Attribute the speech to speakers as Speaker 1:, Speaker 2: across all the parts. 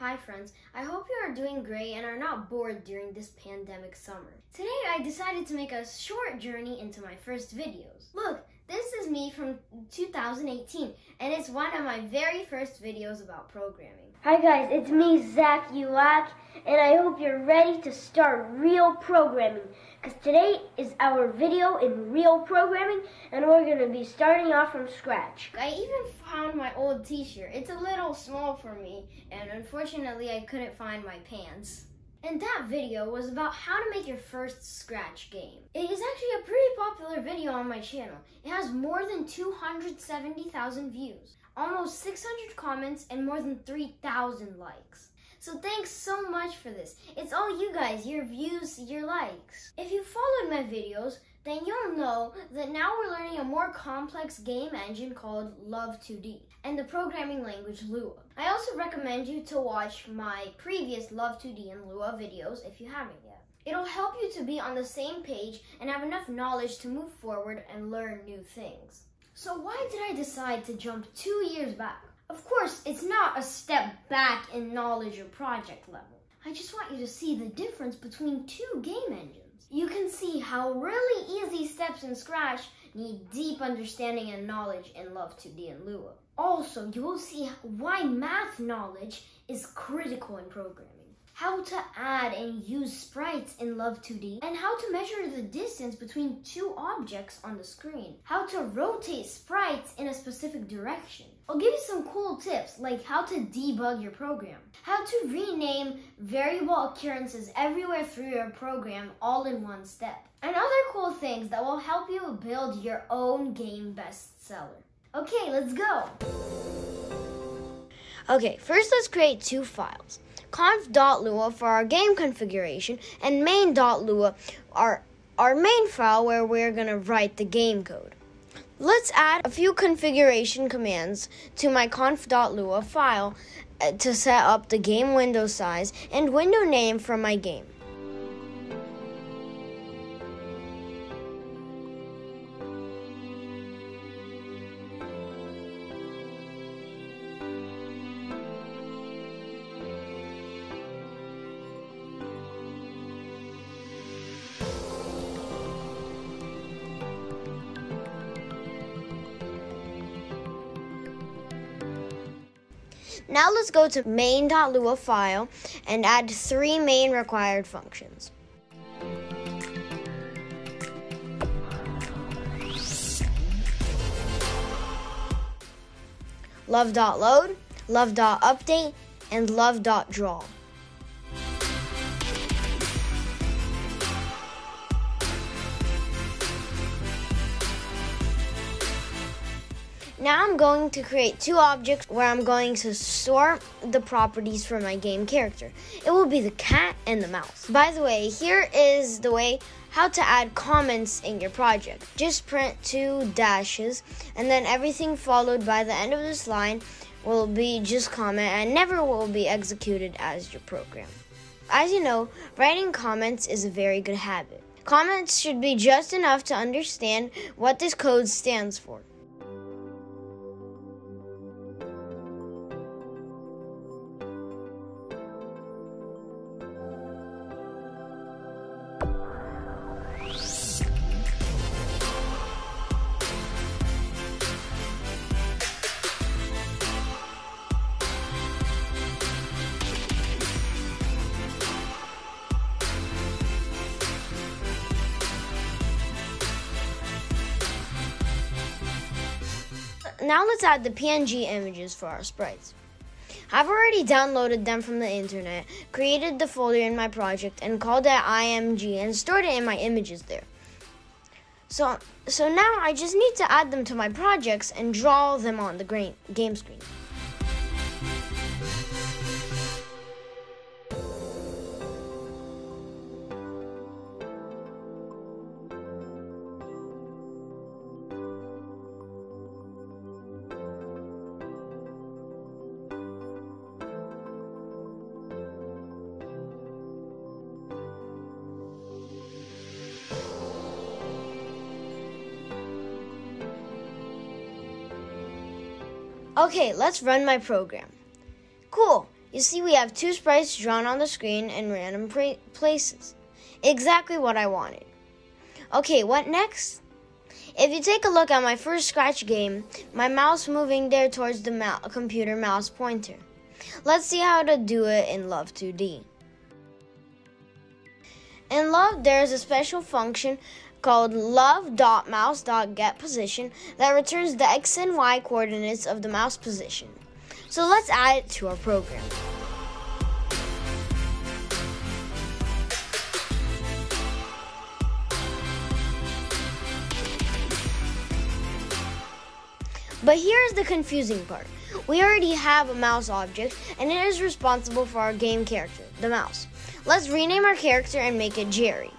Speaker 1: Hi, friends. I hope you are doing great and are not bored during this pandemic summer. Today, I decided to make a short journey into my first videos. Look, this is me from 2018, and it's one of my very first videos about programming.
Speaker 2: Hi guys, it's me, Zach Ulak, and I hope you're ready to start real programming. Because today is our video in real programming, and we're going to be starting off from scratch.
Speaker 1: I even found my old t-shirt. It's a little small for me, and unfortunately I couldn't find my pants. And that video was about how to make your first Scratch game. It is actually a pretty popular video on my channel. It has more than 270,000 views almost 600 comments, and more than 3,000 likes. So thanks so much for this. It's all you guys, your views, your likes. If you followed my videos, then you'll know that now we're learning a more complex game engine called Love 2D and the programming language Lua. I also recommend you to watch my previous Love 2D and Lua videos if you haven't yet. It'll help you to be on the same page and have enough knowledge to move forward and learn new things. So why did I decide to jump two years back? Of course, it's not a step back in knowledge or project level. I just want you to see the difference between two game engines. You can see how really easy steps in Scratch need deep understanding and knowledge in Love 2D and Lua. Also, you will see why math knowledge is critical in programming how to add and use sprites in Love 2D, and how to measure the distance between two objects on the screen, how to rotate sprites in a specific direction. I'll give you some cool tips like how to debug your program, how to rename variable occurrences everywhere through your program all in one step, and other cool things that will help you build your own game bestseller. Okay, let's go! Okay, first let's create two files conf.lua for our game configuration, and main.lua, our, our main file where we're going to write the game code. Let's add a few configuration commands to my conf.lua file uh, to set up the game window size and window name for my game. Now let's go to main.lua file and add three main required functions. love.load, love.update, and love.draw. Now I'm going to create two objects where I'm going to store the properties for my game character. It will be the cat and the mouse. By the way, here is the way how to add comments in your project. Just print two dashes and then everything followed by the end of this line will be just comment and never will be executed as your program. As you know, writing comments is a very good habit. Comments should be just enough to understand what this code stands for. Now let's add the PNG images for our sprites. I've already downloaded them from the internet, created the folder in my project, and called it IMG and stored it in my images there. So, so now I just need to add them to my projects and draw them on the game screen. Okay, let's run my program. Cool. You see, we have two sprites drawn on the screen in random places. Exactly what I wanted. Okay, what next? If you take a look at my first Scratch game, my mouse moving there towards the mou computer mouse pointer. Let's see how to do it in Love 2D. In Love, there is a special function called love.mouse.getPosition that returns the x and y coordinates of the mouse position. So let's add it to our program. But here's the confusing part. We already have a mouse object and it is responsible for our game character, the mouse. Let's rename our character and make it Jerry.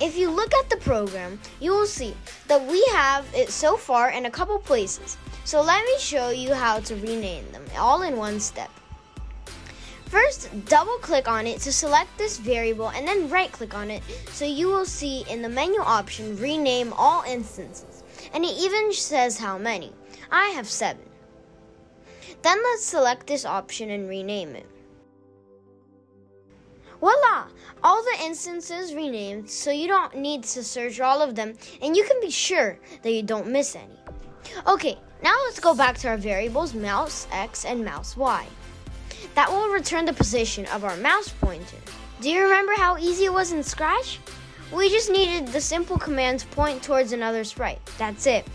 Speaker 1: If you look at the program, you will see that we have it so far in a couple places. So let me show you how to rename them all in one step. First, double click on it to select this variable and then right click on it so you will see in the menu option rename all instances. And it even says how many. I have seven. Then let's select this option and rename it. Voila! All the instances renamed so you don't need to search all of them and you can be sure that you don't miss any. Okay, now let's go back to our variables mouse x and mouse y. That will return the position of our mouse pointer. Do you remember how easy it was in Scratch? We just needed the simple command to point towards another sprite. That's it.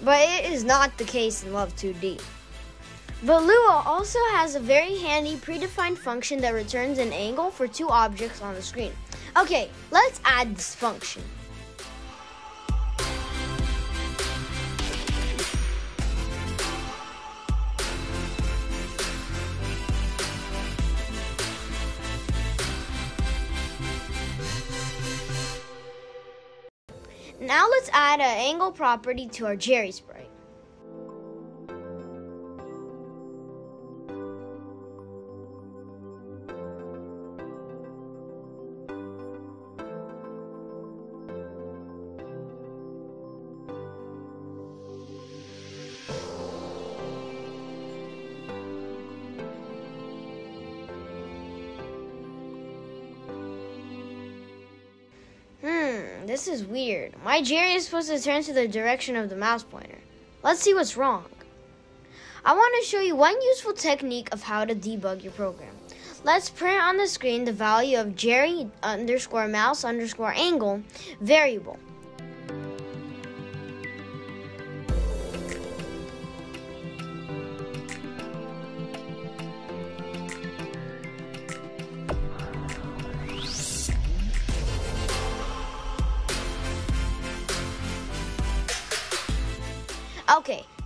Speaker 1: But it is not the case in Love 2D. But Lua also has a very handy predefined function that returns an angle for two objects on the screen. Okay, let's add this function. Now let's add an angle property to our Jerry sprite. This is weird. My Jerry is supposed to turn to the direction of the mouse pointer. Let's see what's wrong. I want to show you one useful technique of how to debug your program. Let's print on the screen the value of Jerry underscore mouse underscore angle variable.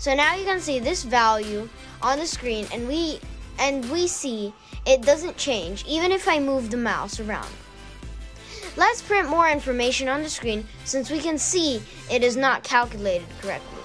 Speaker 1: So now you can see this value on the screen and we and we see it doesn't change even if I move the mouse around. Let's print more information on the screen since we can see it is not calculated correctly.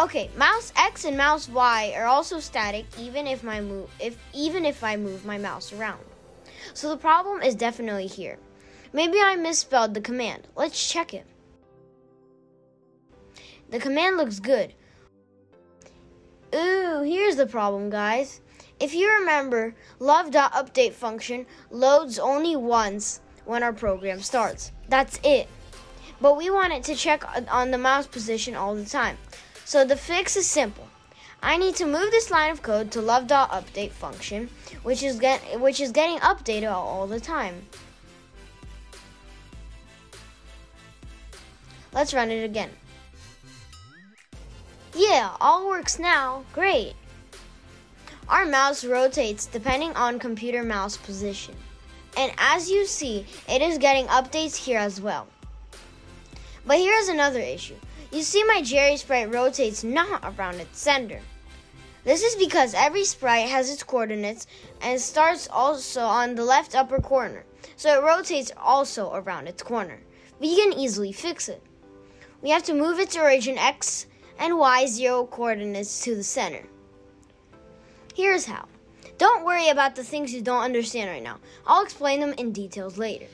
Speaker 1: Okay, mouse X and mouse Y are also static even if my move if even if I move my mouse around. So the problem is definitely here. Maybe I misspelled the command. Let's check it. The command looks good. Ooh, here's the problem, guys. If you remember, love.update function loads only once when our program starts. That's it. But we want it to check on the mouse position all the time. So the fix is simple. I need to move this line of code to love.update function, which is get which is getting updated all the time. Let's run it again. Yeah, all works now. Great. Our mouse rotates depending on computer mouse position. And as you see, it is getting updates here as well. But here's another issue. You see my Jerry sprite rotates not around its center. This is because every sprite has its coordinates and starts also on the left upper corner, so it rotates also around its corner. We can easily fix it. We have to move its origin x and y zero coordinates to the center. Here's how. Don't worry about the things you don't understand right now. I'll explain them in details later.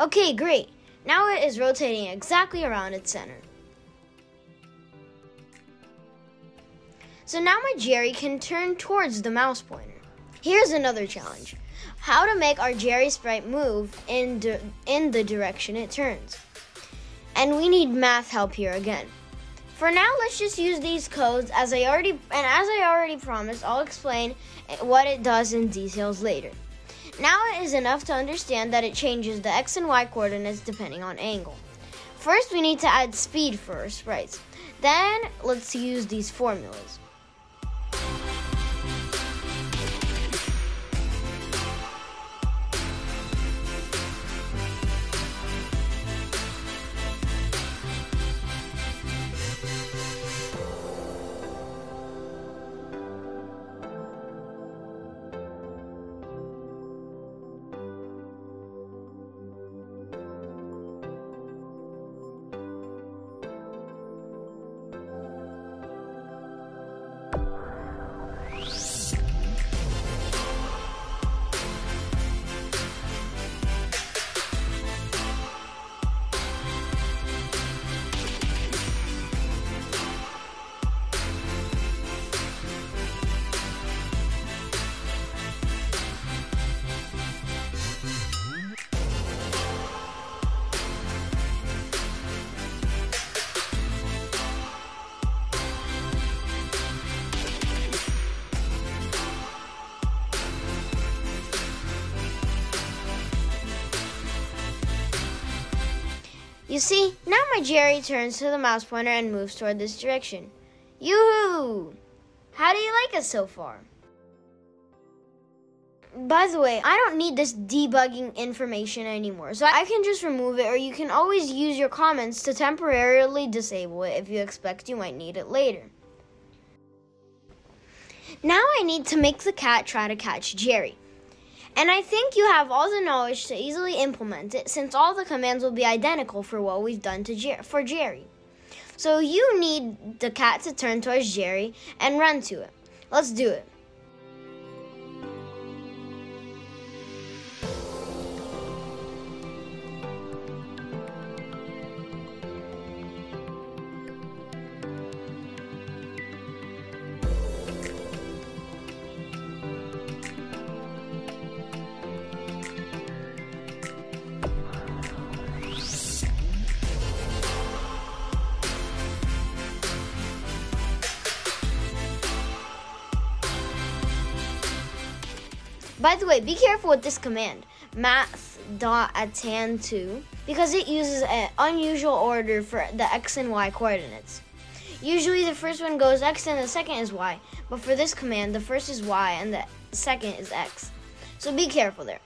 Speaker 1: Okay, great. Now it is rotating exactly around its center. So now my Jerry can turn towards the mouse pointer. Here's another challenge. How to make our Jerry sprite move in, in the direction it turns. And we need math help here again. For now, let's just use these codes as I already and as I already promised, I'll explain what it does in details later. Now it is enough to understand that it changes the x and y coordinates depending on angle. First, we need to add speed for our sprites. Then, let's use these formulas. You see, now my Jerry turns to the mouse pointer and moves toward this direction. Yoo-hoo! How do you like it so far? By the way, I don't need this debugging information anymore, so I can just remove it, or you can always use your comments to temporarily disable it if you expect you might need it later. Now I need to make the cat try to catch Jerry. And I think you have all the knowledge to easily implement it since all the commands will be identical for what we've done to Jer- for Jerry. So you need the cat to turn towards Jerry and run to it. Let's do it. By the way, be careful with this command, math.atan because it uses an unusual order for the x and y coordinates. Usually the first one goes x and the second is y, but for this command, the first is y and the second is x. So be careful there.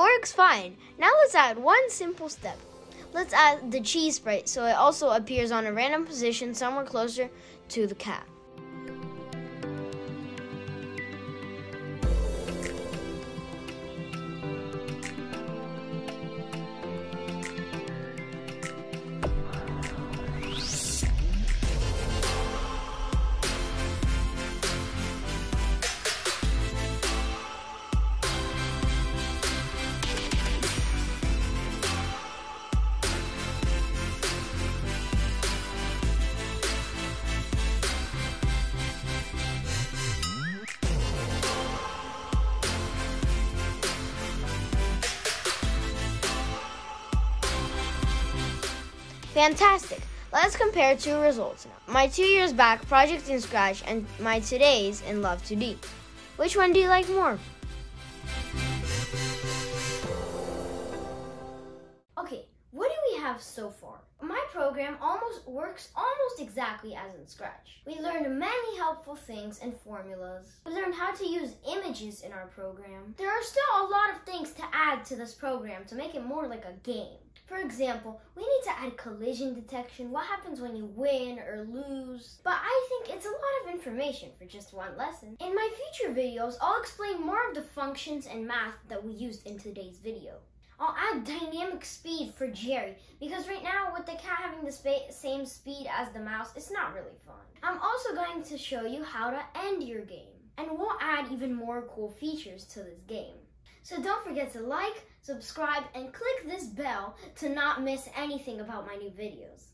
Speaker 1: Works fine. Now let's add one simple step. Let's add the cheese sprite so it also appears on a random position somewhere closer to the cat. Fantastic! Let's compare two results now. My two years back project in Scratch and my today's in Love 2D. Which one do you like more? Okay, what do we have so far? My program almost works almost exactly as in Scratch. We learned many helpful things and formulas. We learned how to use images in our program. There are still a lot of things to add to this program to make it more like a game. For example, we need to add collision detection, what happens when you win or lose. But I think it's a lot of information for just one lesson. In my future videos, I'll explain more of the functions and math that we used in today's video. I'll add dynamic speed for Jerry because right now with the cat having the same speed as the mouse, it's not really fun. I'm also going to show you how to end your game and we'll add even more cool features to this game. So don't forget to like, subscribe, and click this bell to not miss anything about my new videos.